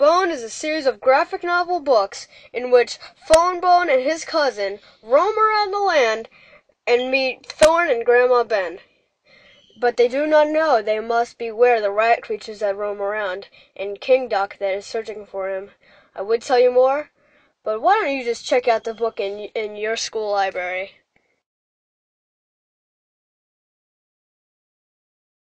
Bone is a series of graphic novel books in which Fone Bone and his cousin roam around the land and meet Thorn and Grandma Ben. But they do not know they must beware the rat creatures that roam around, and Kingdok that is searching for him. I would tell you more, but why don't you just check out the book in in your school library?